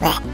you